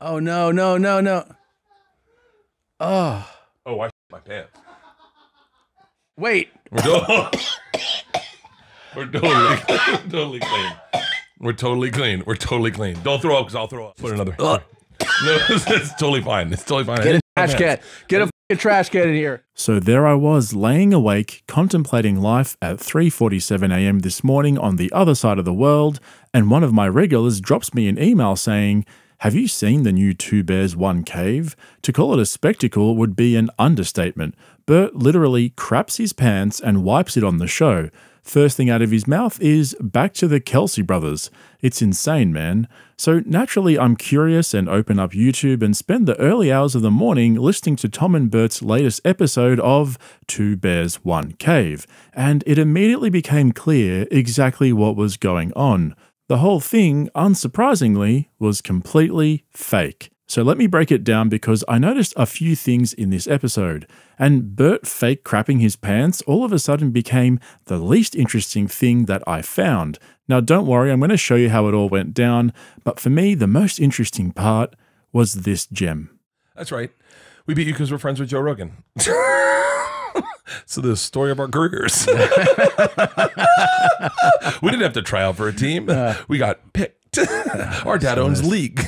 Oh no, no, no, no. Oh. Oh, I shit my pants. Wait. We're, to- We're totally, totally clean. We're totally clean. We're totally clean. Don't throw up because I'll throw up. Put another. No, it's, it's totally fine. It's totally fine. Get a trash can. Get a f***ing trash can in here. So there I was, laying awake, contemplating life at 3:47 a.m. this morning on the other side of the world, and one of my regulars drops me an email saying, "Have you seen the new Two Bears One Cave? To call it a spectacle would be an understatement. Bert literally craps his pants and wipes it on the show." First thing out of his mouth is back to the Kelce brothers. It's insane, man. So naturally, I'm curious and open up YouTube and spend the early hours of the morning listening to Tom and Bert's latest episode of Two Bears, One Cave. And it immediately became clear exactly what was going on. The whole thing, unsurprisingly, was completely fake. So let me break it down because I noticed a few things in this episode, and Bert fake crapping his pants all of a sudden became the least interesting thing that I found. Now, don't worry, I'm going to show you how it all went down, but for me, the most interesting part was this gem. That's right. We beat you because we're friends with Joe Rogan. so the story of our careers. we didn't have to try out for a team. Uh. we got picked. our dad owns league.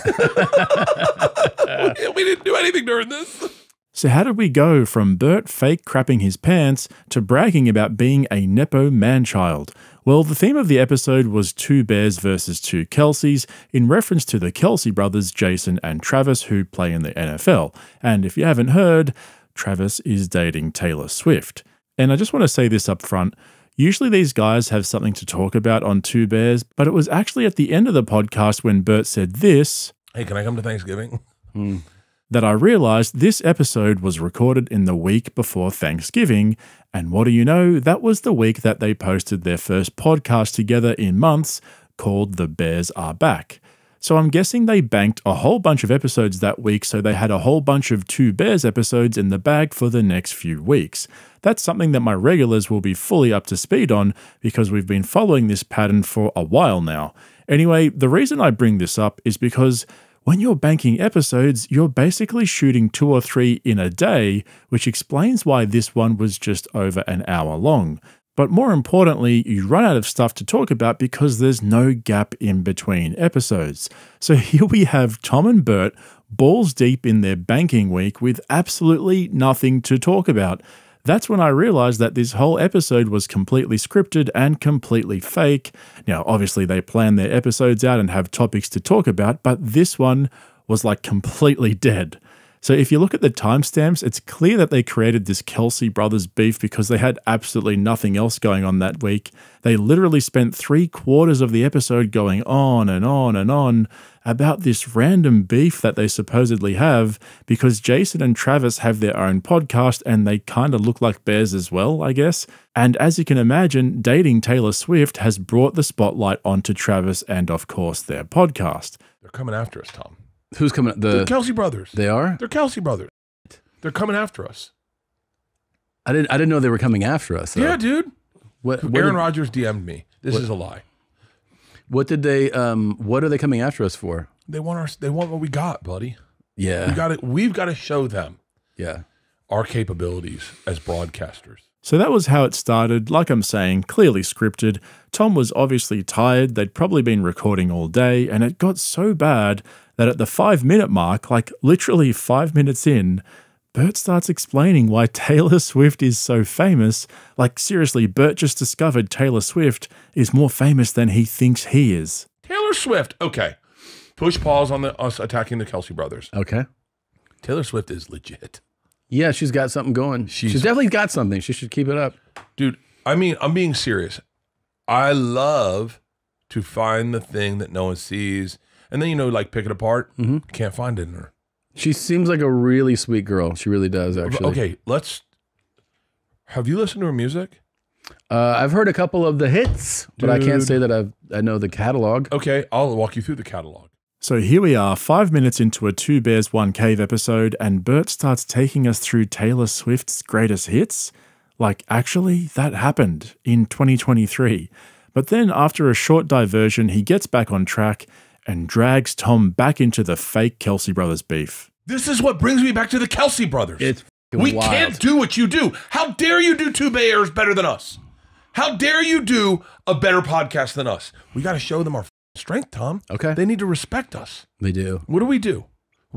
we didn't do anything during this. So, how did we go from Bert fake crapping his pants to bragging about being a Nepo man child? Well, the theme of the episode was two bears versus two Kelces, in reference to the Kelce brothers, Jason and Travis, who play in the NFL. And if you haven't heard, Travis is dating Taylor Swift. And I just want to say this up front. Usually these guys have something to talk about on Two Bears, but it was actually at the end of the podcast when Bert said this Hey, can I come to Thanksgiving? Hmm. that I realized this episode was recorded in the week before Thanksgiving. And what do you know? That was the week that they posted their first podcast together in months called The Bears Are Back. So I'm guessing they banked a whole bunch of episodes that week, so they had a whole bunch of Two Bears episodes in the bag for the next few weeks. That's something that my regulars will be fully up to speed on because we've been following this pattern for a while now. Anyway, the reason I bring this up is because when you're banking episodes, you're basically shooting two or three in a day, which explains why this one was just over an hour long. But more importantly, you run out of stuff to talk about because there's no gap in between episodes. So here we have Tom and Bert balls deep in their banking week with absolutely nothing to talk about. That's when I realized that this whole episode was completely scripted and completely fake. Now, obviously, they plan their episodes out and have topics to talk about, but this one was like completely dead. So, if you look at the timestamps, it's clear that they created this Kelce brothers beef because they had absolutely nothing else going on that week. They literally spent three quarters of the episode going on and on and on about this random beef that they supposedly have because Jason and Travis have their own podcast and they kind of look like bears as well, I guess. And as you can imagine, dating Taylor Swift has brought the spotlight onto Travis and, of course, their podcast. They're coming after us, Tom. Who's coming? They're The Kelce brothers. they are. They're Kelce brothers. They're coming after us. I didn't. I didn't know they were coming after us. though. Yeah, dude. What? What Aaron did, Rodgers DM'd me. This is a lie. what did they? Um. What are they coming after us for? They want our. They want what we got, buddy. We Yeah. got it. We've got to show them Yeah. our capabilities as broadcasters. So that was how it started. Like I'm saying, clearly scripted. Tom was obviously tired. They'd probably been recording all day, and it got so bad that at the five minute mark, like literally five minutes in, Bert starts explaining why Taylor Swift is so famous. Like, seriously, Bert just discovered Taylor Swift is more famous than he thinks he is. Taylor Swift. Okay. Push pause on the us attacking the Kelce brothers. Okay. Taylor Swift is legit. Yeah, she's got something going. She's, She's- definitely got something. She should keep it up. Dude, I mean, I'm being serious. I love to find the thing that no one sees and then, you know, like pick it apart. Mhm. Can't find it in her. She seems like a really sweet girl. She really does, actually. Okay, let's. Have you listened to her music? Uh, I've heard a couple of the hits, but I can't say that I've I know the catalog. Okay, I'll walk you through the catalog. So here we are, five minutes into a Two Bears, One Cave episode, and Bert starts taking us through Taylor Swift's greatest hits. Like, actually, that happened in 2023. But then, after a short diversion, he gets back on track and drags Tom back into the fake Kelce brothers beef. This is what brings me back to the Kelce brothers. It's we wild. can't do what you do. How dare you do two Bay Airs better than us? How dare you do a better podcast than us? We got to show them our strength, Tom. Okay. They need to respect us. They do. What do we do?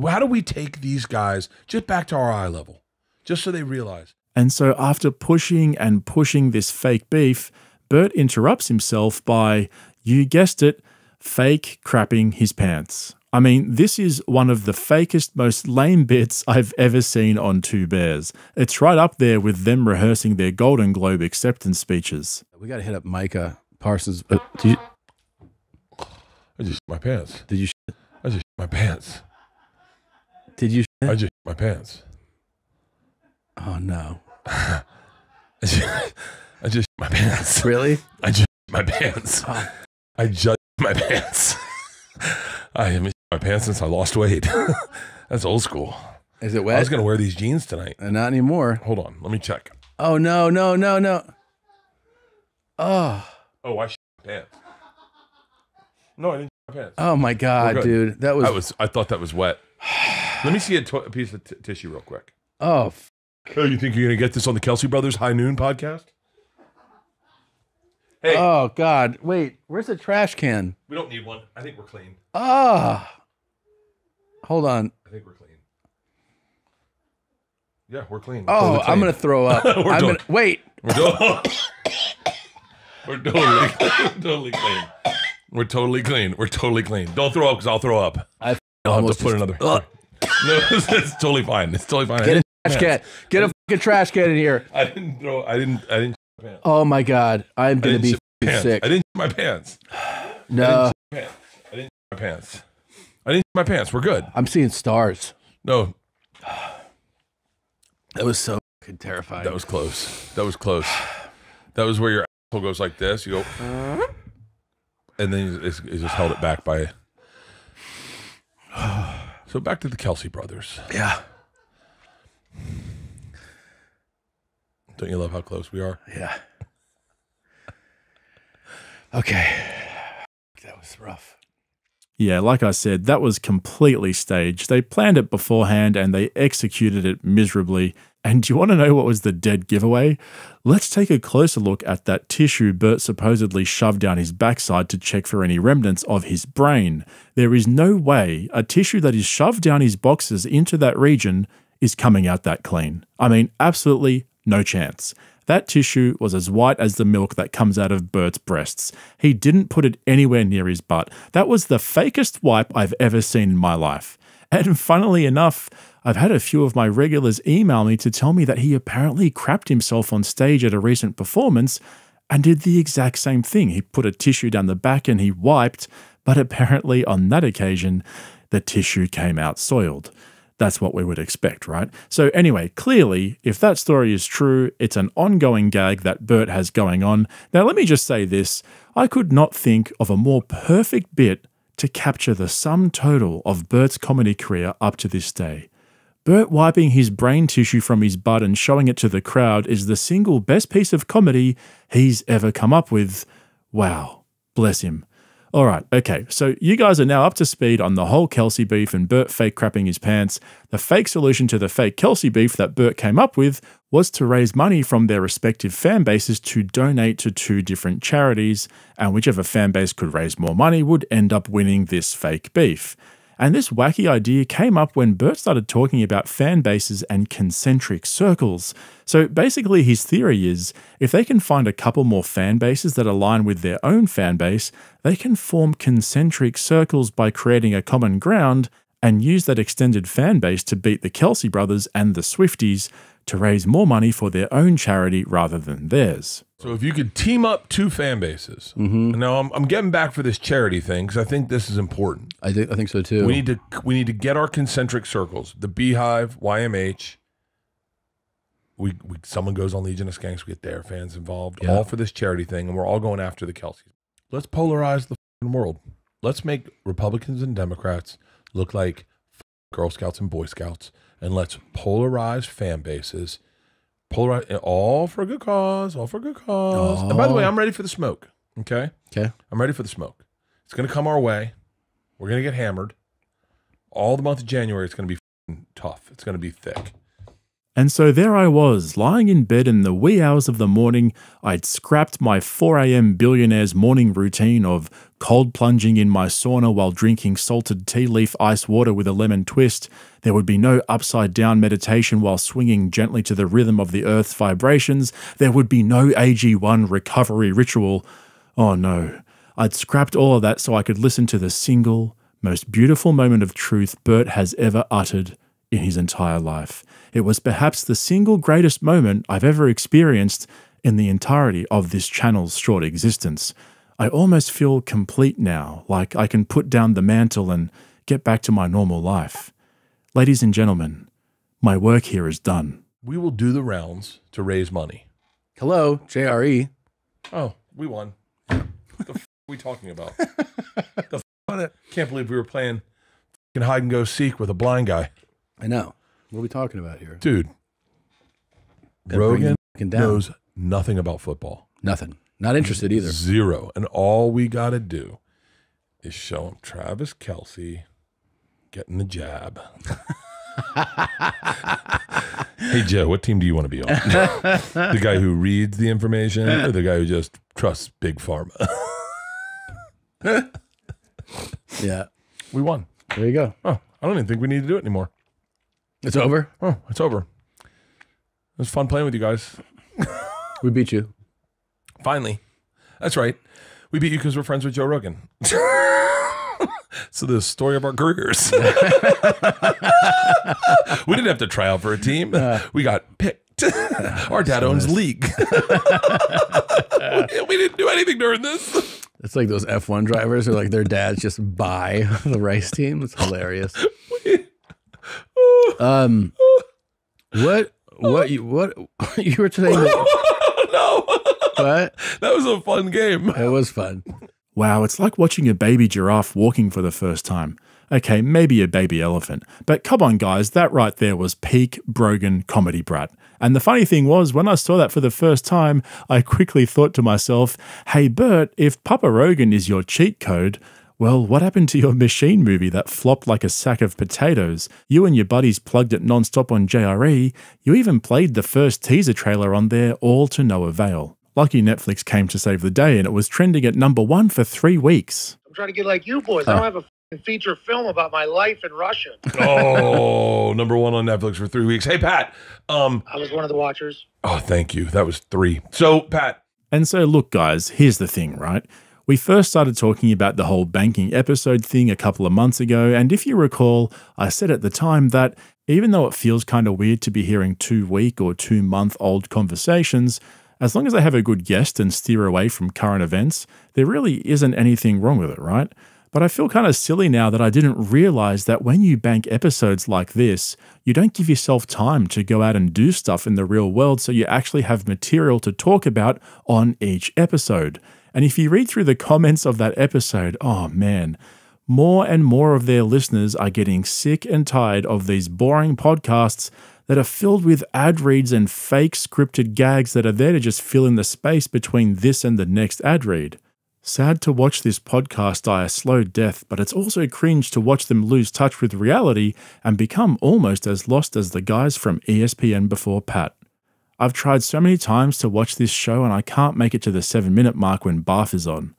How do we take these guys just back to our eye level, just so they realize? And so, after pushing and pushing this fake beef, Bert interrupts himself by, you guessed it, fake crapping his pants. I mean, this is one of the fakest, most lame bits I've ever seen on Two Bears. It's right up there with them rehearsing their Golden Globe acceptance speeches. We got to hit up Micah Parsons. Uh, did you? I just my pants. Did you? I just my pants. Did you? I just my pants. Oh no! I just, I just my pants. Really? I just my pants. Oh. I just my pants. I haven't my pants since I lost weight. That's old school. Is it wet? I was gonna wear these jeans tonight. Uh, not anymore. Hold on, let me check. Oh no! No! No! No! Oh! Oh, I shit my pants. No, I didn't shit my pants. Oh my God, good. dude! That was. I was. I thought that was wet. Let me see a, a piece of t- tissue real quick. oh. f- Oh, you think you're gonna get this on the Kelce Brothers High Noon podcast? Hey, Oh God! Wait, where's the trash can? we don't need one. I think we're clean. Ah! Hold on. I think we're clean. Yeah, we're clean. Oh, Totally I'm gonna throw up. We're I'm gonna wait. We're, to- we're totally, totally clean. We're totally clean. We're totally clean. Don't throw up because I'll throw up. I I'll have to put another. Ugh. No, it's, it's totally fine. It's totally fine. Get a trash can. Get a fucking trash can in here. I didn't throw. I didn't. I didn't. Pants. Oh my God! I'm gonna be shit my f***ing pants. sick. I didn't my pants. No, I didn't shit my pants. I didn't my pants. I didn't my pants. We're good. I'm seeing stars. No, That was so fucking terrifying. that was close. That was close. That was where your asshole goes like this. You go, and then you just, you just held it back by. So back to the Kelce brothers. yeah, Don't you love how close we are? yeah. Okay, that was rough. Yeah, like I said, that was completely staged. They planned it beforehand and they executed it miserably. And do you want to know what was the dead giveaway? Let's take a closer look at that tissue Bert supposedly shoved down his backside to check for any remnants of his brain. There is no way a tissue that is shoved down his boxes into that region is coming out that clean. I mean, absolutely no chance. That tissue was as white as the milk that comes out of Bert's breasts. He didn't put it anywhere near his butt. That was the fakest wipe I've ever seen in my life. And funnily enough, I've had a few of my regulars email me to tell me that he apparently crapped himself on stage at a recent performance and did the exact same thing. He put a tissue down the back and he wiped, but apparently on that occasion, the tissue came out soiled. That's what we would expect, right? So, anyway, clearly, if that story is true, it's an ongoing gag that Bert has going on. Now, let me just say this I could not think of a more perfect bit to capture the sum total of Bert's comedy career up to this day. Bert wiping his brain tissue from his butt and showing it to the crowd is the single best piece of comedy he's ever come up with. Wow, bless him. All right, okay, so you guys are now up to speed on the whole Kelce beef and Bert fake crapping his pants. The fake solution to the fake Kelce beef that Bert came up with was to raise money from their respective fan bases to donate to two different charities, and whichever fan base could raise more money would end up winning this fake beef. And this wacky idea came up when Bert started talking about fan bases and concentric circles. So basically, his theory is if they can find a couple more fan bases that align with their own fan base, they can form concentric circles by creating a common ground and use that extended fan base to beat the Kelce brothers and the Swifties to raise more money for their own charity rather than theirs. So if you could team up two fan bases, Mm-hmm. now I'm, I'm getting back for this charity thing because I think this is important. I think I think so too. We need to we need to get our concentric circles. The Beehive, YMH. We, we someone goes on Legion of Skanks, we get their fans involved, Yeah. all for this charity thing, and we're all going after the Kelces. Let's polarize the world. Let's make Republicans and Democrats look like Girl Scouts and Boy Scouts, and let's polarize fan bases. Polarize all for a good cause, all for a good cause. And by the way, Oh. I'm ready for the smoke. Okay, okay. I'm ready for the smoke. It's gonna come our way. We're gonna get hammered. All the month of January, it's gonna be tough. It's gonna be thick. And so there I was, lying in bed in the wee hours of the morning. I'd scrapped my 4am billionaire's morning routine of cold plunging in my sauna while drinking salted tea leaf ice water with a lemon twist. There would be no upside down meditation while swinging gently to the rhythm of the earth's vibrations. There would be no AG1 recovery ritual. Oh no. I'd scrapped all of that so I could listen to the single, most beautiful moment of truth Bert has ever uttered in his entire life. It was perhaps the single greatest moment I've ever experienced in the entirety of this channel's short existence. I almost feel complete now, like I can put down the mantle and get back to my normal life. Ladies and gentlemen, my work here is done. We will do the rounds to raise money. Hello, JRE. Oh, we won. What the f- are we talking about? the f- Can't believe we were playing f***ing hide and go seek with a blind guy. I know. What are we talking about here? Dude, Gotta Rogan them fucking down. knows nothing about football. Nothing. Not interested either. Zero. And all we got to do is show him Travis Kelce getting the jab. hey, Joe, what team do you want to be on? the guy who reads the information or the guy who just trusts Big Pharma? Yeah. we won. There you go. Oh, I don't even think we need to do it anymore. It's over. Oh, it's over. It was fun playing with you guys. We beat you. Finally. That's right. We beat you because we're friends with Joe Rogan. so the story of our careers. we didn't have to try out for a team. Uh. we got picked. our dad owns league. we didn't do anything during this. It's like those F1 drivers are like their dads just buy the race team. It's hilarious. Um, what, what, you, what, you were saying that, no, what? that was a fun game. It was fun. Wow, it's like watching a baby giraffe walking for the first time. Okay, maybe a baby elephant. But come on, guys, that right there was peak Brogan comedy brat. And the funny thing was, when I saw that for the first time, I quickly thought to myself, hey, Bert, if Papa Rogan is your cheat code, well, what happened to your machine movie that flopped like a sack of potatoes? You and your buddies plugged it nonstop on JRE. You even played the first teaser trailer on there, all to no avail. Lucky Netflix came to save the day and it was trending at number one for three weeks. I'm trying to get like you boys. I don't have a f***ing feature film about my life in Russia. Oh, number one on Netflix for three weeks. Hey, Pat. Um, I was one of the watchers. oh, thank you. That was three. So, Pat, And so, look, guys, here's the thing, right? We first started talking about the whole banking episode thing a couple of months ago, and if you recall, I said at the time that even though it feels kind of weird to be hearing two week or two month old conversations, as long as they have a good guest and steer away from current events, there really isn't anything wrong with it, right? But I feel kind of silly now that I didn't realize that when you bank episodes like this, you don't give yourself time to go out and do stuff in the real world so you actually have material to talk about on each episode. And if you read through the comments of that episode, oh man, more and more of their listeners are getting sick and tired of these boring podcasts that are filled with ad reads and fake scripted gags that are there to just fill in the space between this and the next ad read. Sad to watch this podcast die a slow death, but it's also cringe to watch them lose touch with reality and become almost as lost as the guys from ESPN before Pat. I've tried so many times to watch this show and I can't make it to the 7 minute mark when Barf is on.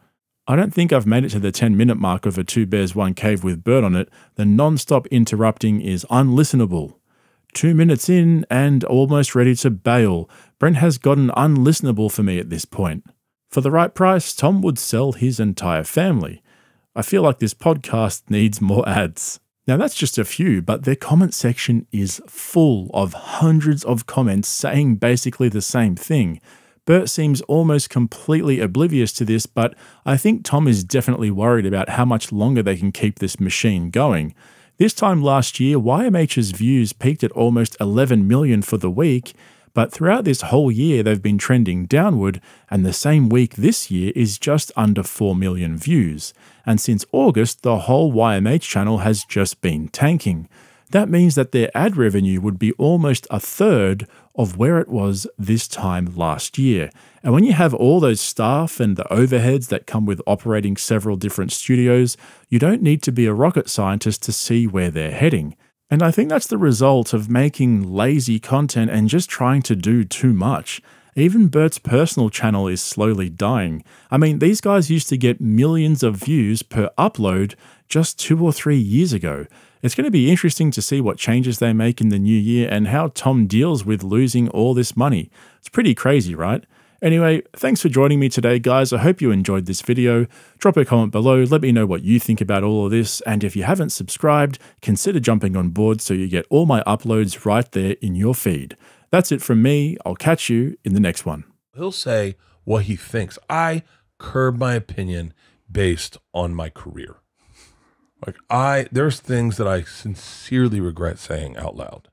I don't think I've made it to the 10 minute mark of a Two Bears One Cave with Bird on it. The non stop interrupting is unlistenable. Two minutes in and almost ready to bail. Brent has gotten unlistenable for me at this point. For the right price, Tom would sell his entire family. I feel like this podcast needs more ads. Now, that's just a few, but their comment section is full of hundreds of comments saying basically the same thing. Bert seems almost completely oblivious to this, but I think Tom is definitely worried about how much longer they can keep this machine going. This time last year, YMH's views peaked at almost 11 million for the week, but throughout this whole year, they've been trending downward, and the same week this year is just under 4 million views. And since August, the whole YMH channel has just been tanking. that means that their ad revenue would be almost a third of where it was this time last year. And when you have all those staff and the overheads that come with operating several different studios, you don't need to be a rocket scientist to see where they're heading. And I think that's the result of making lazy content and just trying to do too much. Even Bert's personal channel is slowly dying. I mean, these guys used to get millions of views per upload just two or three years ago. It's going to be interesting to see what changes they make in the new year and how Tom deals with losing all this money. It's pretty crazy, right? Anyway, thanks for joining me today, guys. I hope you enjoyed this video. Drop a comment below, let me know what you think about all of this, and if you haven't subscribed, consider jumping on board so you get all my uploads right there in your feed. That's it from me. I'll catch you in the next one. He'll say what he thinks. I curb my opinion based on my career. Like I there's things that I sincerely regret saying out loud.